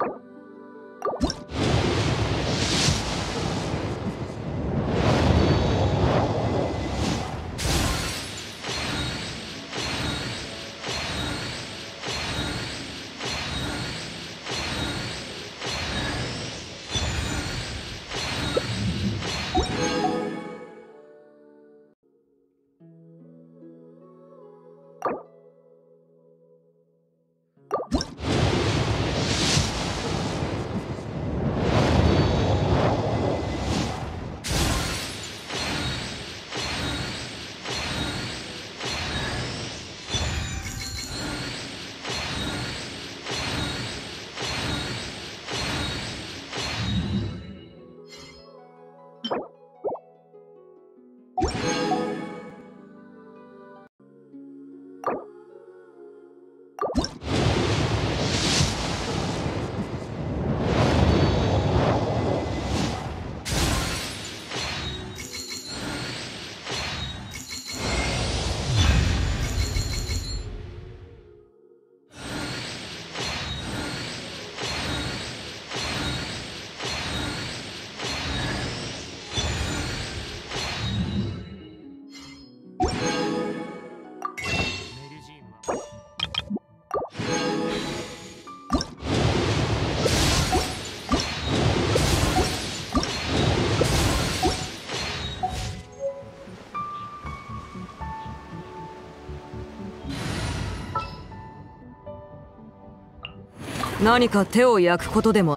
you 何か手を焼くことでも